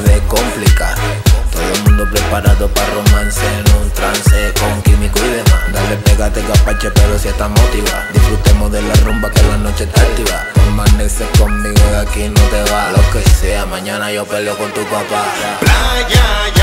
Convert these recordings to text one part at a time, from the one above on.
De complicar Todo el mundo preparado para romance En un trance con químico y demás. Dale, pégate capache, pero si estás motivada Disfrutemos de la rumba que la noche está activa. Amanece conmigo de aquí no te va. Lo que sea, mañana yo peleo con tu papá. Playa y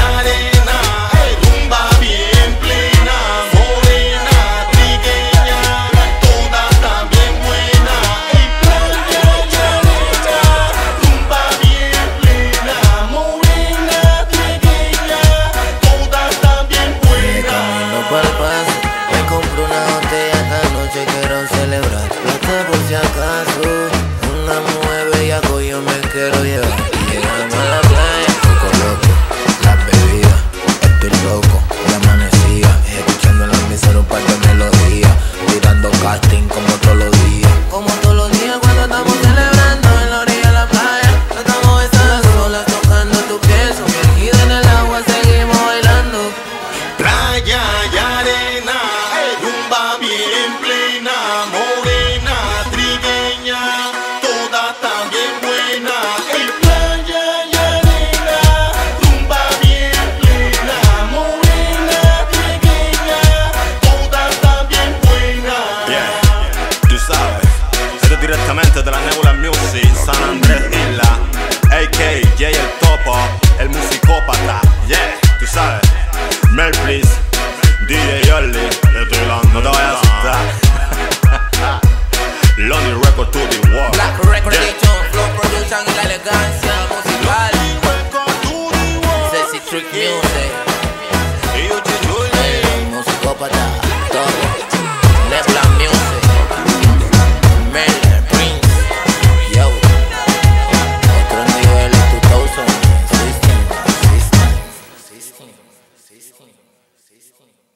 esta noche quiero celebrar. No por si acaso, una mujer y que yo me quiero llevar. Y llegamos a la playa, poco loco, las bebidas, estoy loco, la amanecía, escuchando la emisora un par de melodías, tirando casting como Nebula Music, San Andrés Isla, AK, J el Topo. 16. 16.